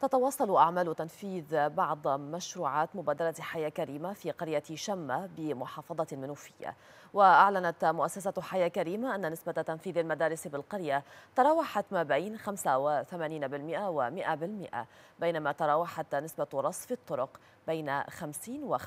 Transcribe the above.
تتواصل أعمال تنفيذ بعض مشروعات مبادرة حياة كريمة في قرية شمة بمحافظة المنوفية وأعلنت مؤسسة حياة كريمة أن نسبة تنفيذ المدارس بالقرية تراوحت ما بين 85% و 100% بينما تراوحت نسبة رصف الطرق بين 50 و 75%